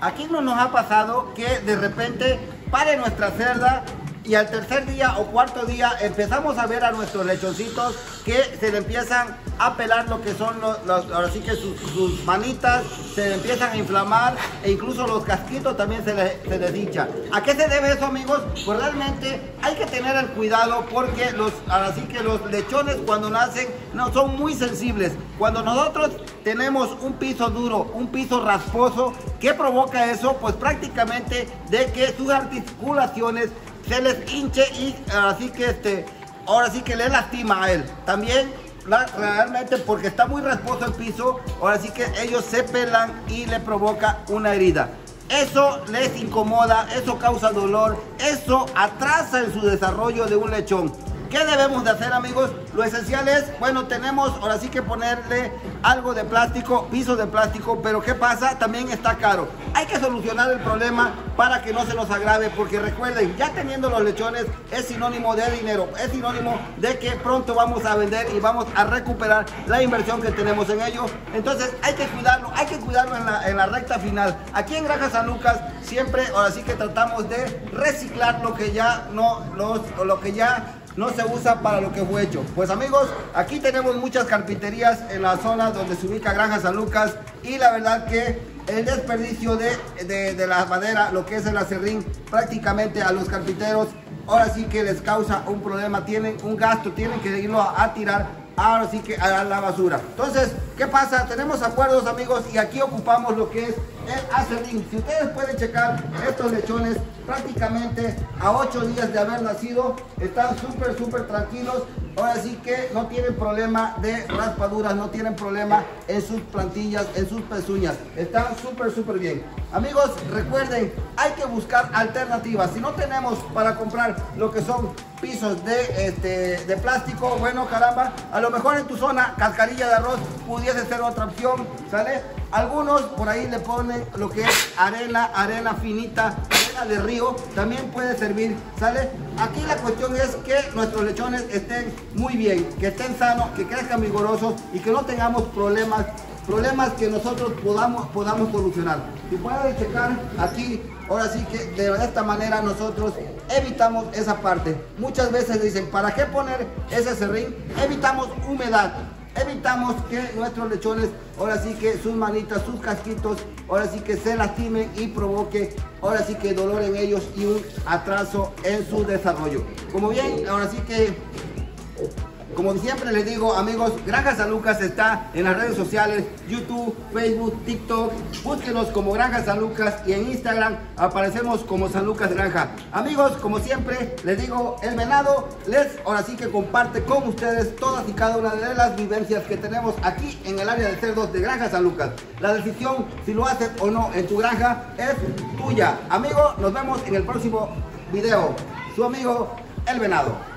aquí no nos ha pasado que de repente pare nuestra cerda y al tercer día o cuarto día empezamos a ver a nuestros lechoncitos que se le empiezan a pelar lo que son los, ahora sí que sus, manitas se le empiezan a inflamar e incluso los casquitos también se les, se hincha. ¿A qué se debe eso amigos? Pues realmente hay que tener el cuidado porque los, ahora sí que los lechones cuando nacen no, son muy sensibles. Cuando nosotros tenemos un piso duro, un piso rasposo, ¿qué provoca eso? Pues prácticamente de que sus articulaciones se les hinche y así que este, ahora sí que le lastima a él. También realmente porque está muy rasposo el piso, ahora sí que ellos se pelan y le provoca una herida. Eso les incomoda, eso causa dolor, eso atrasa en su desarrollo de un lechón. ¿Qué debemos de hacer amigos? Lo esencial es, bueno, tenemos ahora sí que ponerle algo de plástico, piso de plástico, pero ¿qué pasa? También está caro. Hay que solucionar el problema para que no se nos agrave, porque recuerden, ya teniendo los lechones es sinónimo de dinero, es sinónimo de que pronto vamos a vender y vamos a recuperar la inversión que tenemos en ellos. Entonces hay que cuidarlo, hay que cuidarlo en la, en la recta final. Aquí en Granja San Lucas siempre, ahora sí que tratamos de reciclar lo que ya no, los, lo que ya no se usa para lo que fue hecho. Pues amigos, aquí tenemos muchas carpinterías en la zona donde se ubica Granja San Lucas y la verdad que el desperdicio de, de, la madera, lo que es el acerrín, prácticamente a los carpinteros, ahora sí que les causa un problema, tienen un gasto, tienen que irlo a tirar ahora sí que a la basura. Entonces, ¿qué pasa? Tenemos acuerdos amigos y aquí ocupamos lo que es el acerrín. Si ustedes pueden checar estos lechones prácticamente a 8 días de haber nacido, están súper, súper tranquilos. Ahora sí que no tienen problema de raspaduras, no tienen problema en sus plantillas, en sus pezuñas. Están súper, súper bien. Amigos, recuerden, hay que buscar alternativas. Si no tenemos para comprar lo que son pisos de, este, de plástico, bueno, caramba, a lo mejor en tu zona, cascarilla de arroz pudiese ser otra opción, ¿sale? Algunos por ahí le ponen lo que es arena, arena finita, de río, también puede servir, ¿sale? Aquí la cuestión es que nuestros lechones estén muy bien, que estén sanos, que crezcan vigorosos y que no tengamos problemas problemas que nosotros podamos, podamos solucionar. Si pueden checar aquí, ahora sí que de esta manera nosotros evitamos esa parte. Muchas veces dicen, ¿para qué poner ese serrín? Evitamos humedad evitamos que nuestros lechones, ahora sí que sus manitas, sus casquitos, ahora sí que se lastimen y provoque, ahora sí que dolor en ellos y un atraso en su desarrollo. Como bien, ahora sí que como siempre les digo, amigos, Granja San Lucas está en las redes sociales, YouTube, Facebook, TikTok. Búsquenos como Granja San Lucas y en Instagram aparecemos como San Lucas Granja. Amigos, como siempre, les digo, el venado les ahora sí que comparte con ustedes todas y cada una de las vivencias que tenemos aquí en el área de cerdos de Granja San Lucas. La decisión si lo haces o no en tu granja es tuya. Amigo, nos vemos en el próximo video. Su amigo, el venado.